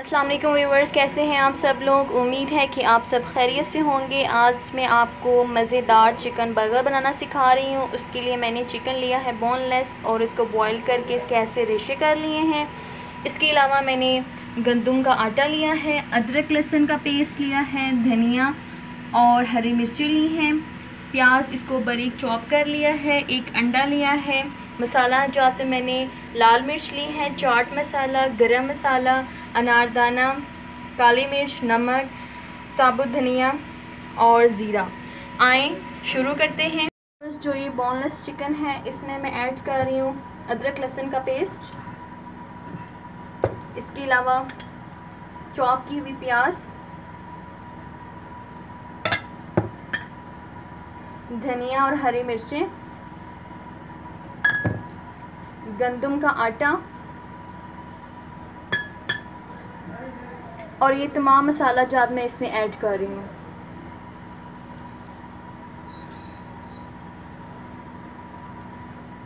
अस्सलाम वालेकुम व्यूवर्स कैसे हैं आप सब लोग? उम्मीद है कि आप सब खैरियत से होंगे। आज मैं आपको मज़ेदार चिकन बर्गर बनाना सिखा रही हूँ। उसके लिए मैंने चिकन लिया है बोनलेस और इसको बॉईल करके इसके ऐसे रेशे कर लिए हैं। इसके अलावा मैंने गंदम का आटा लिया है, अदरक लहसुन का पेस्ट लिया है, धनिया और हरी मिर्ची ली हैं। प्याज इसको बारीक चॉप कर लिया है, एक अंडा लिया है। मसाला जहाँ पे मैंने लाल मिर्च ली है, चाट मसाला, गरम मसाला, अनारदाना, काली मिर्च, नमक, साबुत धनिया और ज़ीरा। आए, शुरू करते हैं। जो ये बोनलेस चिकन है, इसमें मैं ऐड कर रही हूँ अदरक लहसुन का पेस्ट इसके अलावा चॉप की हुई प्याज। धनिया और हरी मिर्चें। गंदम का आटा। और ये तमाम मसाला जात मैं इसमें ऐड कर रही हूँ।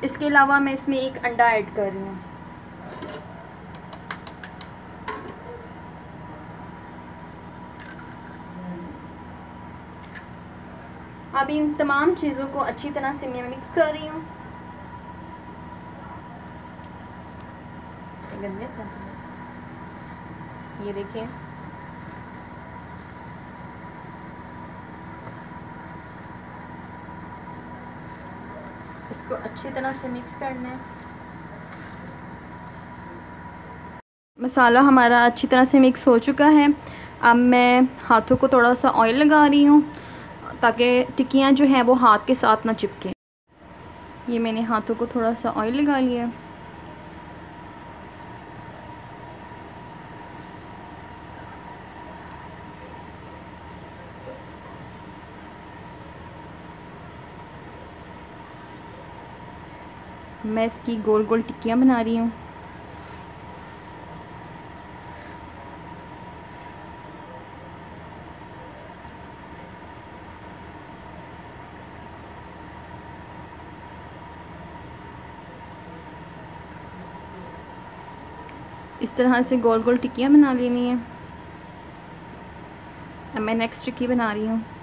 इसके अलावा मैं इसमें एक अंडा ऐड कर रही हूँ। अब इन तमाम चीज़ों को अच्छी तरह से मैं मिक्स कर रही हूँ। ये देखिए। इसको अच्छी तरह से मिक्स करना है। मसाला हमारा अच्छी तरह से मिक्स हो चुका है। अब मैं हाथों को थोड़ा सा ऑयल लगा रही हूँ, ताकि टिक्कियाँ जो हैं वो हाथ के साथ ना चिपके। ये मैंने हाथों को थोड़ा सा ऑयल लगा लिया। मैं इसकी गोल गोल टिक्कियाँ बना रही हूँ। इस तरह से गोल गोल टिक्कियाँ बना लेनी है। अब मैं नेक्स्ट टिक्की बना रही हूँ।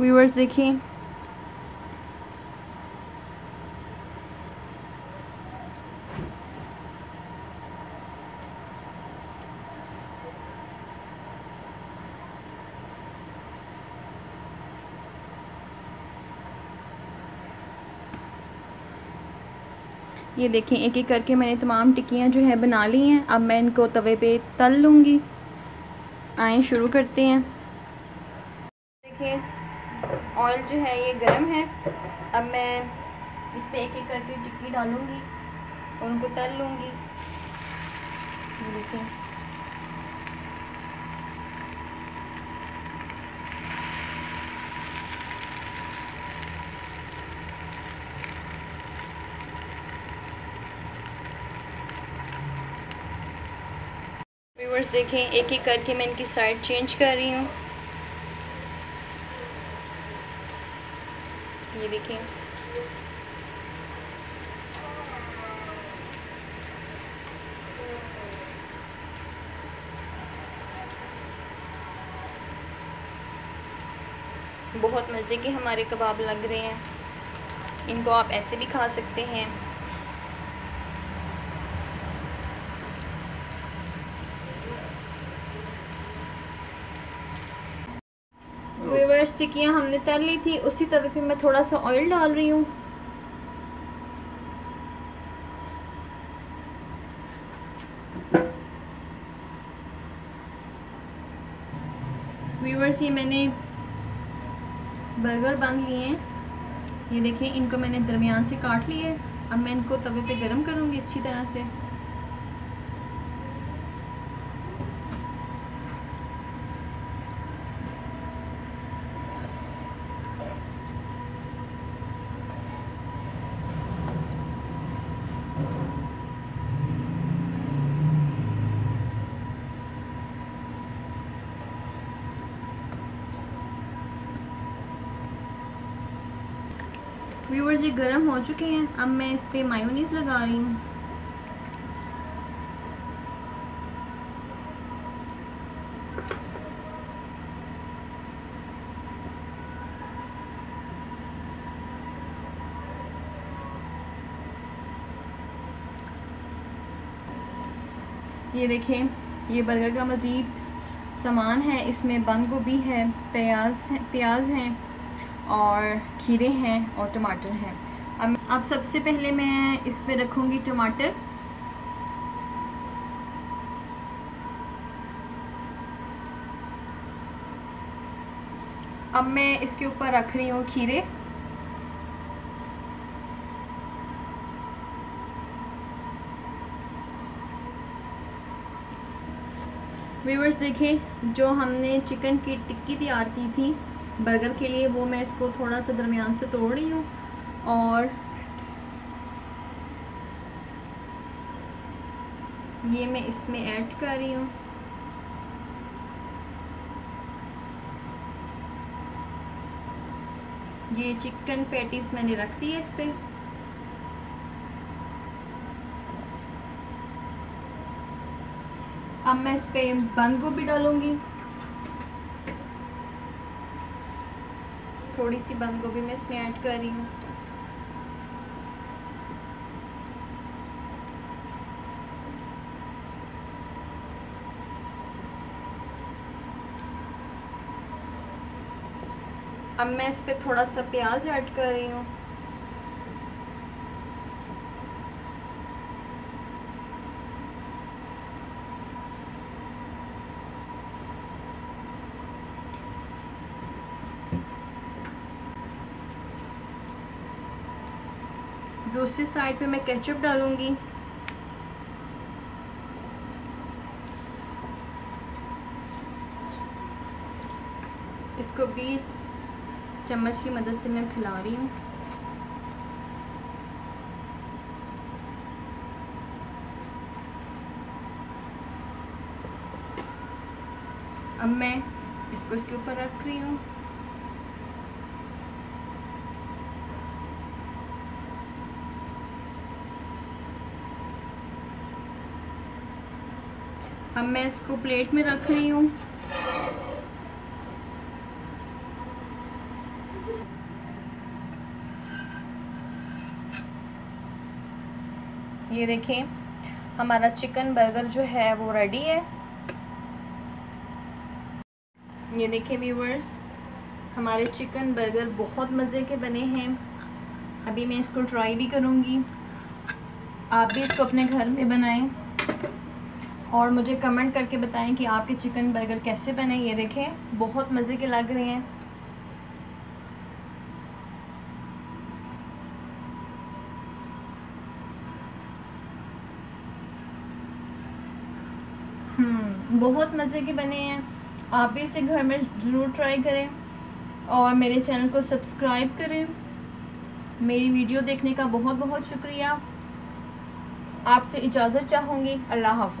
व्यूअर्स देखिए ये देखें एक एक करके मैंने तमाम टिक्कियाँ जो है बना ली हैं। अब मैं इनको तवे पे तल लूँगी। आए, शुरू करते हैं। देखिए ऑयल जो है ये गर्म है। अब मैं इस पर एक एक करके टिक्की डालूँगी और उनको तल लूँगी। व्यूवर्स देखें, एक एक करके मैं इनकी साइड चेंज कर रही हूँ। ये देखें। बहुत मज़े के हमारे कबाब लग रहे हैं। इनको आप ऐसे भी खा सकते हैं। टिक्कियाँ हमने तल ली थी, उसी तवे पे मैं थोड़ा सा ऑयल डाल रही हूँ। व्यूवर्स ये मैंने बर्गर बन लिए हैं। ये देखें इनको मैंने दरमियान से काट लिए अब मैं इनको तवे पे गरम करूँगी अच्छी तरह से। व्यूवर्स ये गर्म हो चुके हैं। अब मैं इस पर मायोनीस लगा रही हूँ। ये देखें, ये बर्गर का मज़ीद सामान है। इसमें बंद गोभी है, प्याज है, प्याज हैं। और खीरे हैं और टमाटर हैं। अब अब सबसे पहले मैं इस पर रखूँगी टमाटर। अब मैं इसके ऊपर रख रही हूँ खीरे। व्यूवर्स देखें जो हमने चिकन की टिक्की तैयार की थी बर्गर के लिए वो मैं इसको थोड़ा सा दरमियान से तोड़ रही हूँ और ये मैं इसमें ऐड कर रही हूँ। ये चिकन पैटीज मैंने रख दी है इस पर अब मैं इस पर बंद गोभी डालूँगी। थोड़ी सी बंद गोभी मैं इसमें ऐड कर रही हूँ। अब मैं इस पर थोड़ा सा प्याज ऐड कर रही हूँ। दूसरी साइड पे मैं केचप डालूँगी। इसको भी चम्मच की मदद से मैं फैला रही हूँ। अब मैं इसको इसके ऊपर रख रही हूँ। अब मैं इसको प्लेट में रख रही हूँ। ये देखें हमारा चिकन बर्गर जो है वो रेडी है। ये देखें व्यूवर्स हमारे चिकन बर्गर बहुत मज़े के बने हैं। अभी मैं इसको ट्राई भी करूँगी। आप भी इसको अपने घर में बनाएँ। और मुझे कमेंट करके बताएँ कि आपके चिकन बर्गर कैसे बने, ये देखें। बहुत मज़े के लग रहे हैं। हम्म बहुत मज़े के बने हैं। आप भी इसे घर में ज़रूर ट्राई करें और मेरे चैनल को सब्सक्राइब करें। मेरी वीडियो देखने का बहुत बहुत शुक्रिया। आपसे इजाज़त चाहूँगी। अल्लाह हाफ़